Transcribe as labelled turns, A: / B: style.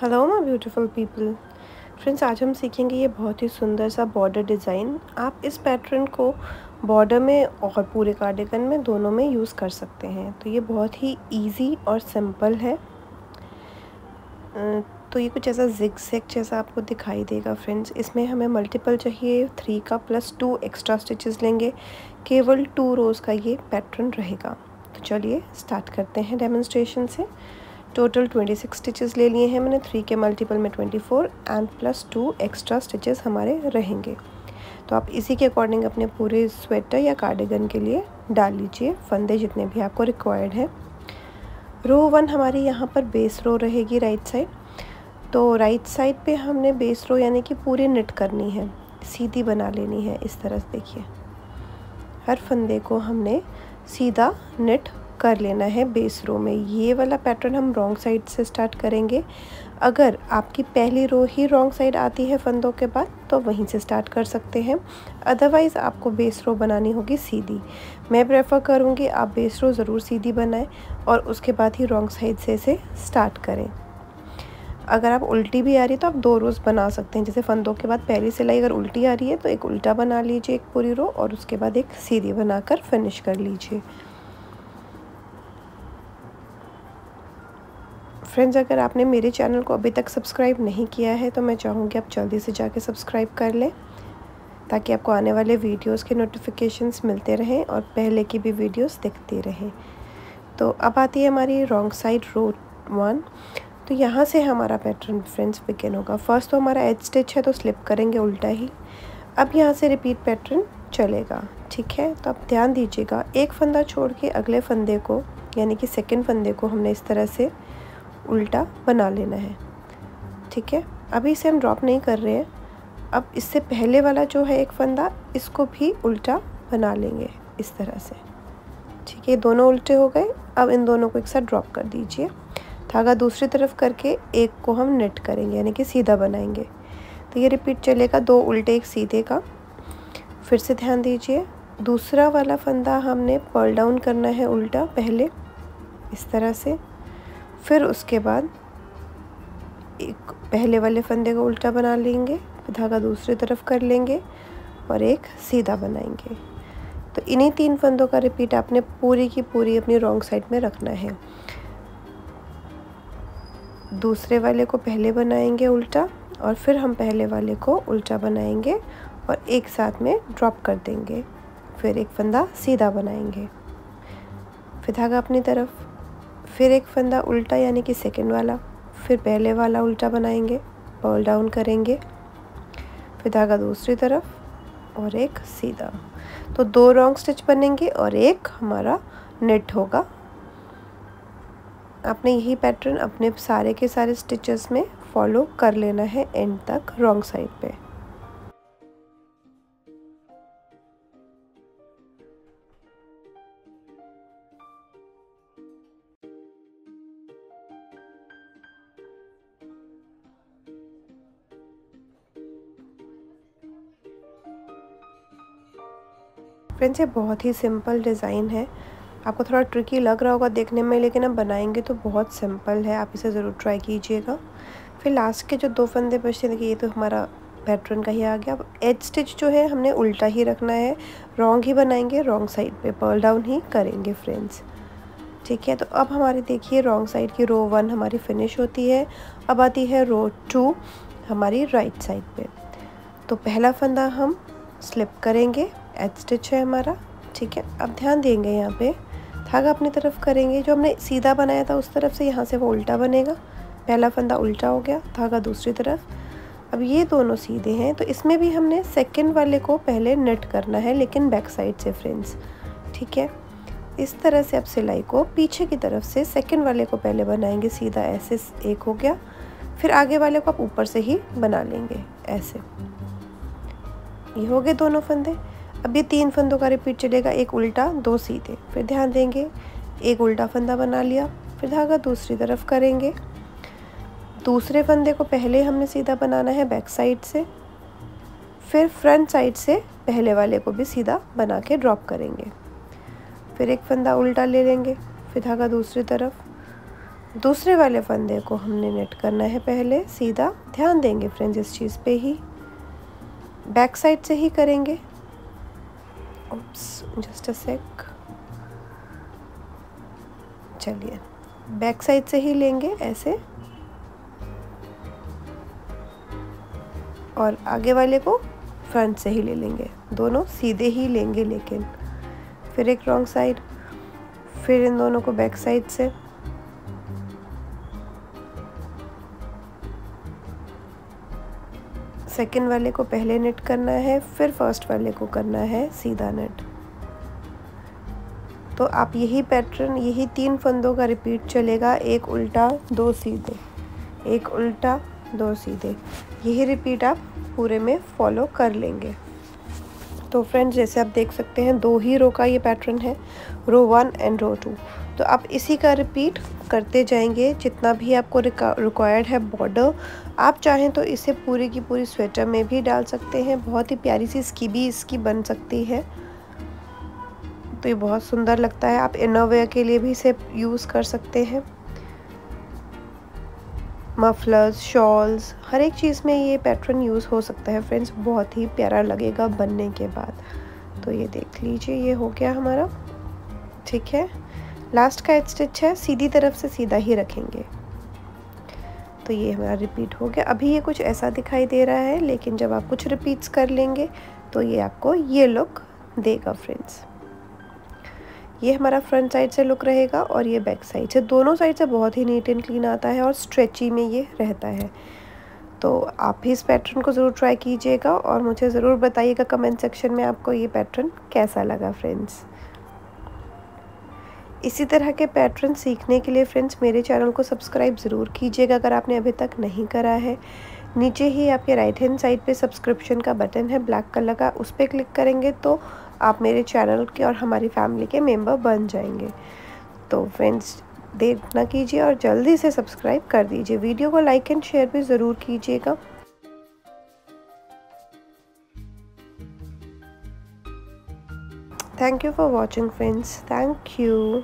A: Hello my beautiful people friends आज हम सीखेंगे ये बहुत ही सुंदर सा बॉर्डर डिज़ाइन आप इस पैटर्न को बॉर्डर में और पूरे कार्डिगन में दोनों में यूज़ कर सकते हैं। तो ये बहुत ही इजी और सिंपल है। तो ये कुछ ऐसा जिग सेक जैसा आपको दिखाई देगा फ्रेंड्स इसमें हमें मल्टीपल चाहिए थ्री का प्लस टू एक्स्ट्रा स्टिचेस लेंगे। केवल टू रोज़ का ये पैटर्न रहेगा। तो चलिए स्टार्ट करते हैं डेमोन्स्ट्रेशन से। टोटल 26 स्टिचेस ले लिए हैं मैंने थ्री के मल्टीपल में 24 and plus two extra stitches हमारे रहेंगे। तो आप इसी के अकॉर्डिंग अपने पूरे स्वेटर या कार्डिगन के लिए डाल लीजिए, फंदे जितने भी आपको रिक्वायर्ड है। रो वन हमारी यहाँ पर बेस रो रहेगी राइट साइड तो राइट साइड पे हमने बेस रो यानी कि पूरी निट करनी है, सीधी बना लेनी है, इस तरह से देखिए। हर फंदे को हमने सीधा निट कर लेना है बेस रो में। ये वाला पैटर्न हम रॉन्ग साइड से स्टार्ट करेंगे। अगर आपकी पहली रो ही रॉन्ग साइड आती है फंदों के बाद तो वहीं से स्टार्ट कर सकते हैं। अदरवाइज़ आपको बेस रो बनानी होगी सीधी। मैं प्रेफर करूँगी आप बेस रो ज़रूर सीधी बनाएँ और उसके बाद ही रॉन्ग साइड से इसे स्टार्ट करें। अगर आप उल्टी भी आ रही है तो आप दो रोज़ बना सकते हैं। जैसे फंदों के बाद पहली सिलाई अगर उल्टी आ रही है तो एक उल्टा बना लीजिए एक पूरी रो और उसके बाद एक सीधी बनाकर फिनिश कर लीजिए। फ्रेंड्स अगर आपने मेरे चैनल को अभी तक सब्सक्राइब नहीं किया है तो मैं चाहूँगी आप जल्दी से जाके सब्सक्राइब कर लें, ताकि आपको आने वाले वीडियोस के नोटिफिकेशंस मिलते रहें और पहले की भी वीडियोस दिखती रहें। तो अब आती है हमारी रॉन्ग साइड रो वन तो यहाँ से हमारा पैटर्न फ्रेंड्स बिगिन होगा। फ़र्स्ट तो हमारा एज स्टिच है तो स्लिप करेंगे उल्टा ही। अब यहाँ से रिपीट पैटर्न चलेगा, ठीक है? तो आप ध्यान दीजिएगा, एक फंदा छोड़ के अगले फंदे को, यानी कि सेकेंड फंदे को हमने इस तरह से उल्टा बना लेना है। ठीक है? अभी इसे हम ड्रॉप नहीं कर रहे हैं। अब इससे पहले वाला जो है एक फंदा, इसको भी उल्टा बना लेंगे इस तरह से। ठीक है दोनों उल्टे हो गए। अब इन दोनों को एक साथ ड्रॉप कर दीजिए। धागा दूसरी तरफ़ करके एक को हम नेट करेंगे, यानी कि सीधा बनाएँगे। तो ये रिपीट चलेगा, दो उल्टे, एक सीधे का। फिर से ध्यान दीजिए, दूसरा वाला फंदा हमने पर्ल डाउन करना है उल्टा, पहले, इस तरह से। फिर उसके बाद एक पहले वाले फंदे को उल्टा बना लेंगे, धागा दूसरी तरफ़ कर लेंगे और एक सीधा बनाएँगे। तो इन्हीं तीन फंदों का रिपीट आपने पूरी की पूरी अपनी रॉन्ग साइड में रखना है। दूसरे वाले को पहले बनाएँगे उल्टा और फिर हम पहले वाले को उल्टा बनाएँगे और एक साथ में ड्रॉप कर देंगे। फिर एक फंदा सीधा बनाएँगे। फिर धागा अपनी तरफ़। फिर एक फंदा उल्टा, यानी कि सेकंड वाला। फिर पहले वाला उल्टा बनाएँगे पर्ल डाउन करेंगे। फिर धागा दूसरी तरफ़ और एक सीधा। तो दो रॉन्ग स्टिच बनेंगे और एक हमारा नेट होगा। आपने यही पैटर्न अपने सारे के सारे स्टिचेस में फॉलो कर लेना है एंड तक रॉन्ग साइड पे। फ्रेंड्स ये बहुत ही सिंपल डिज़ाइन है। आपको थोड़ा ट्रिकी लग रहा होगा देखने में, लेकिन अब बनाएँगे तो बहुत सिंपल है। आप इसे ज़रूर ट्राई कीजिएगा। फिर लास्ट के जो दो फंदे बचते देखिए, ये तो हमारा पैटर्न का ही आ गया। अब एज स्टिच जो है, हमने उल्टा ही रखना है। रॉन्ग ही बनाएँगे रॉन्ग साइड पे पर्ल डाउन ही करेंगे फ्रेंड्स ठीक है तो अब हमारी, देखिए रॉन्ग साइड की रो वन हमारी फिनिश होती है। अब आती है रो टू हमारी राइट साइड पे। तो पहला फंदा हम स्लिप करेंगे। एज स्टिच है हमारा, ठीक है? अब ध्यान देंगे यहाँ पे। धागा अपनी तरफ़ करेंगे, जो हमने सीधा बनाया था उस तरफ़ से यहाँ से वो उल्टा बनेगा। पहला फंदा उल्टा हो गया, धागा दूसरी तरफ़। अब ये दोनों सीधे हैं तो इसमें भी हमने सेकंड वाले को पहले नट करना है, लेकिन बैक साइड से फ्रेंड्स ठीक है? इस तरह से आप सिलाई को पीछे की तरफ़ से सेकंड वाले को पहले बनाएँगे, सीधा ऐसे एक हो गया। फिर आगे वाले को आप ऊपर से ही बना लेंगे, ऐसे। ये हो गए दोनों फंदे। अब ये तीन फंदों का रिपीट चलेगा, एक उल्टा, दो सीधे। फिर ध्यान देंगे, एक उल्टा फंदा बना लिया, फिर धागा दूसरी तरफ़ करेंगे। दूसरे फंदे को पहले हमने सीधा बनाना है बैक साइड से। फिर फ्रंट साइड से पहले वाले को भी सीधा बना के ड्रॉप करेंगे। फिर एक फंदा उल्टा ले लेंगे, फिर धागा दूसरी तरफ़। दूसरे वाले फंदे को हमने नेट करना है पहले, सीधा। ध्यान देंगे फ्रेंड्स इस चीज़ पे ही। बैक साइड से ही करेंगे। जस्ट अ सेक चलिए बैक साइड से ही लेंगे ऐसे। और आगे वाले को फ्रंट से ही ले लेंगे। दोनों सीधे ही लेंगे लेकिन फिर एक रॉन्ग साइड फिर इन दोनों को बैक साइड से। सेकंड वाले को पहले नेट करना है, फिर फ़र्स्ट वाले को करना है सीधा नेट तो आप यही पैटर्न यही तीन फंदों का रिपीट चलेगा, एक उल्टा, दो सीधे. एक उल्टा, दो सीधे. यही रिपीट आप पूरे में फॉलो कर लेंगे. तो फ्रेंड्स जैसे आप देख सकते हैं, दो ही रो का ये पैटर्न है row one and row two तो आप इसी का रिपीट करते जाएँगे, जितना भी आपको रिक्वायर्ड है बॉर्डर आप चाहें तो इसे पूरी की पूरी स्वेटर में भी डाल सकते हैं। बहुत ही प्यारी सी इसकी भी इसकी बन सकती है। तो ये बहुत सुंदर लगता है। आप इनोवेयर के लिए भी इसे यूज़ कर सकते हैं। मफलर्स शॉल्स हर एक चीज़ में ये पैटर्न यूज़ हो सकता है। फ्रेंड्स बहुत ही प्यारा लगेगा बनने के बाद। तो ये देख लीजिए, ये हो गया हमारा। ठीक है? लास्ट का स्टिच है, सीधी तरफ़ से सीधा ही रखेंगे। तो ये हमारा रिपीट हो गया। अभी ये कुछ ऐसा दिखाई दे रहा है, लेकिन जब आप कुछ रिपीट्स कर लेंगे तो ये आपको ये लुक देगा फ्रेंड्स ये हमारा फ्रंट साइड से लुक रहेगा और ये बैक साइड से। दोनों साइड से बहुत ही नीट एंड क्लीन आता है और स्ट्रेची में ये रहता है। तो आप भी इस पैटर्न को ज़रूर ट्राई कीजिएगा और मुझे ज़रूर बताइएगा कमेंट सेक्शन में आपको ये पैटर्न कैसा लगा फ्रेंड्स इसी तरह के पैटर्न सीखने के लिए फ्रेंड्स मेरे चैनल को सब्सक्राइब ज़रूर कीजिएगा अगर आपने अभी तक नहीं करा है। नीचे ही आपके राइट हैंड साइड पे सब्सक्रिप्शन का बटन है ब्लैक कलर का, उस पर क्लिक करेंगे तो आप मेरे चैनल के और हमारी फैमिली के मेंबर बन जाएँगे। तो फ्रेंड्स देर ना कीजिए और जल्दी से सब्सक्राइब कर दीजिए। वीडियो को लाइक एंड शेयर भी ज़रूर कीजिएगा। Thank you for watching friends thank you